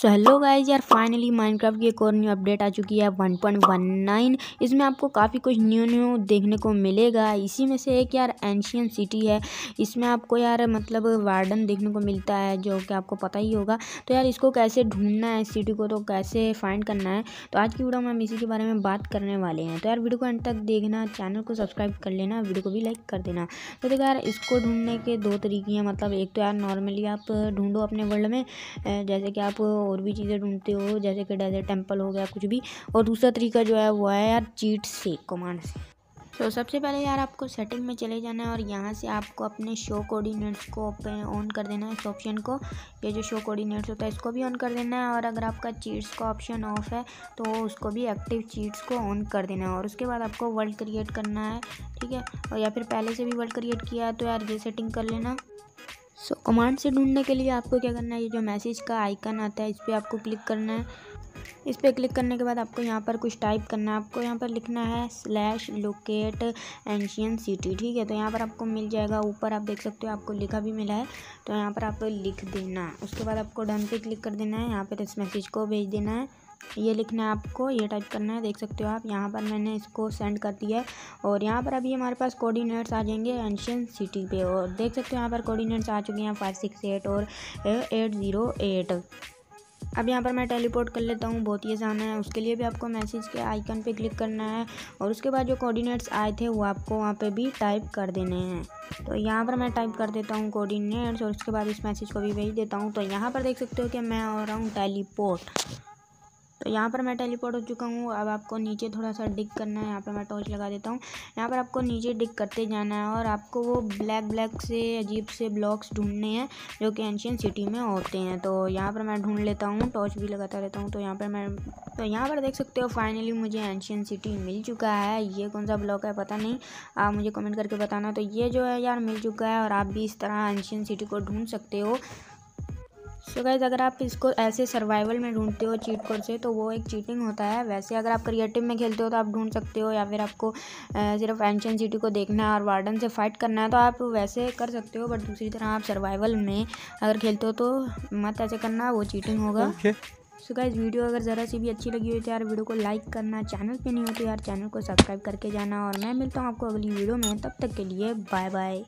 सो hello guys यार finally Minecraft की एक और न्यू अपडेट आ चुकी है 1.19 इसमें आपको काफ़ी कुछ न्यू न्यू देखने को मिलेगा। इसी में से एक यार एंशियन सिटी है। इसमें आपको यार मतलब वार्डन देखने को मिलता है, जो कि आपको पता ही होगा। तो यार इसको कैसे ढूंढना है सिटी को तो कैसे फाइंड करना है? तो आज की वीडियो में हम इसी के बारे में बात करने वाले हैं। तो यार वीडियो को अंत तक देखना चैनल को सब्सक्राइब कर लेना वीडियो को भी लाइक कर देना। तो देखो यार, इसको ढूँढने के दो तरीके हैं। मतलब एक तो यार नॉर्मली आप ढूंढो अपने वर्ल्ड में जैसे कि आप और भी चीज़ें ढूंढते हो, जैसे कि डेजर्ट टेंपल हो गया, कुछ भी। और दूसरा तरीका जो है, वो है यार चीट से कमांड से। तो सबसे पहले यार, आपको सेटिंग में चले जाना है और यहाँ से आपको अपने शो कोऑर्डिनेट्स को ऑन कर देना है इस ऑप्शन को। ये जो शो कोऑर्डिनेट्स होता है, इसको भी ऑन कर देना है और अगर आपका चीट्स का ऑप्शन ऑफ़ है तो उसको भी एक्टिव चीट्स को ऑन कर देना है। और उसके बाद आपको वर्ल्ड क्रिएट करना है, ठीक है? और या फिर पहले से भी वर्ल्ड क्रिएट किया है तो यार ये सेटिंग कर लेना। सो so, कमांड से ढूँढने के लिए आपको क्या करना है? ये जो मैसेज का आइकन आता है इस पर आपको क्लिक करना है। इस पर क्लिक करने के बाद आपको यहाँ पर कुछ टाइप करना है। आपको यहाँ पर लिखना है स्लैश लोकेट एंशियन सिटी ठीक है? तो यहाँ पर आपको मिल जाएगा। ऊपर आप देख सकते हो आपको लिखा भी मिला है। तो यहाँ पर आपको लिख देना। उसके बाद आपको डन पे क्लिक कर देना है। यहाँ पर इस मैसेज को भेज देना है। ये लिखना है आपको, ये टाइप करना है, देख सकते हो आप, यहाँ पर मैंने इसको सेंड कर दिया है। और यहाँ पर अभी हमारे पास कोऑर्डिनेट्स आ जाएँगे एंशियन सिटी पे, और देख सकते हो यहाँ पर कोऑर्डिनेट्स आ चुके हैं फाइव सिक्स एट और एट ज़ीरो एट अब यहाँ पर मैं टेलीपोर्ट कर लेता हूँ, बहुत ही आसान है। उसके लिए भी आपको मैसेज के आइकन पे क्लिक करना है, और उसके बाद जो कोऑर्डिनेट्स आए थे वो आपको वहाँ पे भी टाइप कर देने हैं। तो यहाँ पर मैं टाइप कर देता हूँ कोऑर्डिनेट्स और उसके बाद इस मैसेज को भी भेज देता हूँ। तो यहाँ पर देख सकते हो कि मैं हो रहा हूँ टेलीपोर्ट तो यहाँ पर मैं टेलीपोर्ट हो चुका हूँ। अब आपको नीचे थोड़ा सा डिग करना है। यहाँ पर मैं टॉर्च लगा देता हूँ। यहाँ पर आपको नीचे डिग करते जाना है और आपको वो ब्लैक ब्लैक से, अजीब से ब्लॉक्स ढूँढने हैं जो कि एंशियन सिटी में होते हैं। तो यहाँ पर मैं ढूंढ लेता हूँ, टॉर्च भी लगाता रहता हूँ। तो यहाँ पर मैं तो यहाँ पर देख सकते हो फाइनली मुझे एंशियन सिटी मिल चुका है। ये कौन सा ब्लॉक है पता नहीं। आप मुझे कमेंट करके बताना। तो ये जो है यार मिल चुका है और आप भी इस तरह एंशियन सिटी को ढूंढ सकते हो। सो गाइज़ अगर आप इसको ऐसे सर्वाइवल में ढूंढते हो चीट कोड से तो वो एक चीटिंग होता है। वैसे अगर आप क्रिएटिव में खेलते हो तो आप ढूंढ सकते हो या फिर आपको सिर्फ़ एंशन सिटी को देखना है और वार्डन से फाइट करना है तो आप वैसे कर सकते हो। बट दूसरी तरह आप सर्वाइवल में अगर खेलते हो तो मत ऐसे करना वो चीटिंग होगा। सो गाइज़ वीडियो अगर ज़रा सी भी अच्छी लगी हो तो यार वीडियो को लाइक करना। चैनल पे नहीं हो तो यार चैनल को सब्सक्राइब करके जाना। और मैं मिलता हूँ आपको अगली वीडियो में। तब तक के लिए बाय बाय